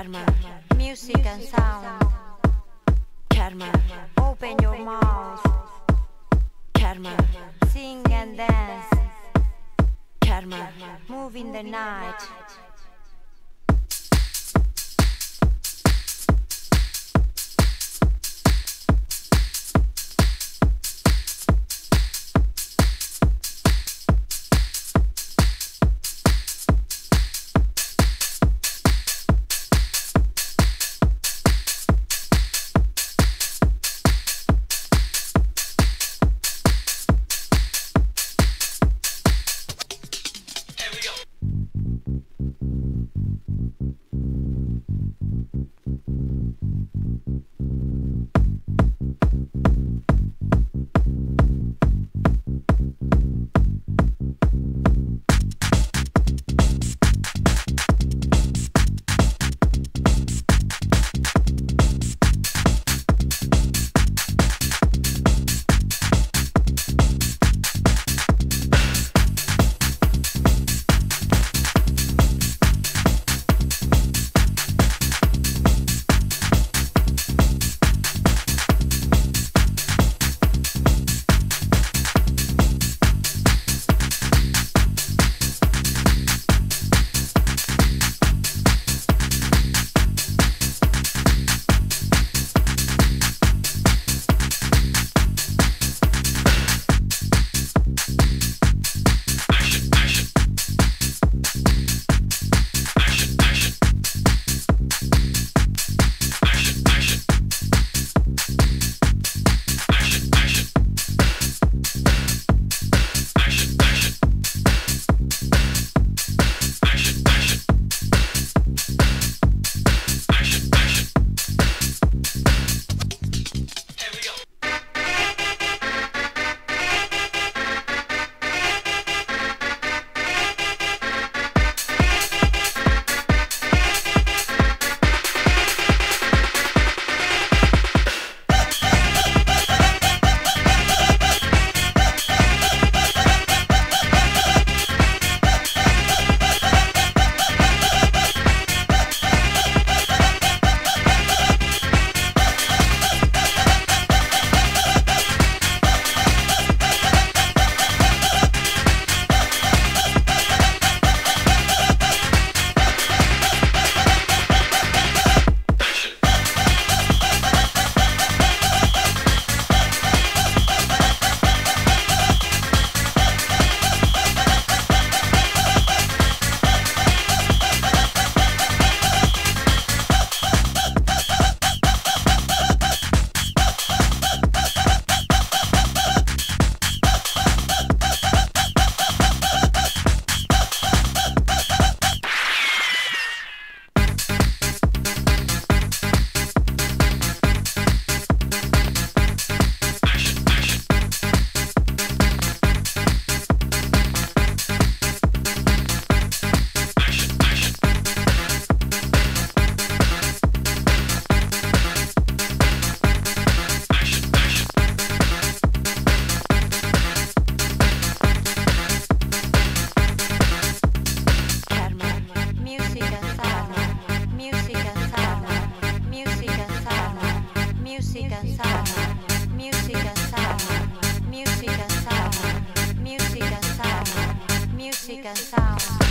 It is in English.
Karma, music and sound. Karma, open your mouth. Karma, sing and dance. Karma, move in the night. music and sound, music and sound, music and sound, music and sound, music and sound.